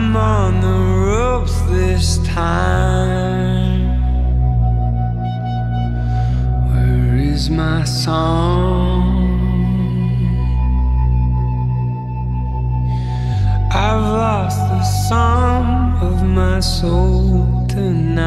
I'm on the ropes this time. Where is my song? I've lost the song of my soul tonight.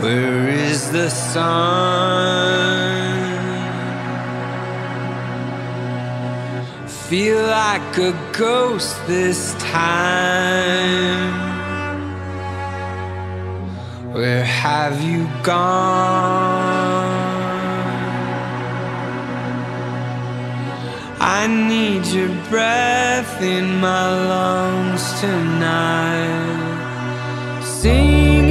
Where is the sun? Feel like a ghost this time. Where have you gone? I need your breath in my lungs tonight. Sing